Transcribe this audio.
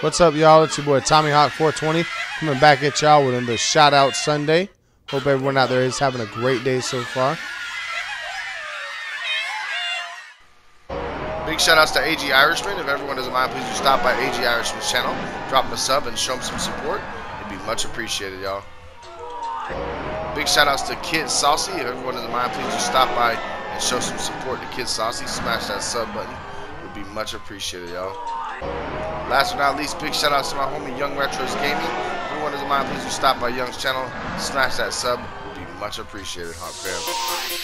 What's up, y'all? It's your boy Tommy Hawk 420 coming back at y'all with another shout out Sunday. Hope everyone out there is having a great day so far. Big shout outs to AG Irishman. If everyone doesn't mind, please do stop by AG Irishman's channel, drop him a sub, and show him some support. It'd be much appreciated, y'all. Big shout outs to Kidd Saucy. If everyone doesn't mind, please do stop by and show some support to Kidd Saucy. Smash that sub button. Would be much appreciated, y'all. Last but not least, big shout outs to my homie Young Retros Gaming. If everyone doesn't mind, please do stop by Young's channel, smash that sub. Would be much appreciated, Hawk fam.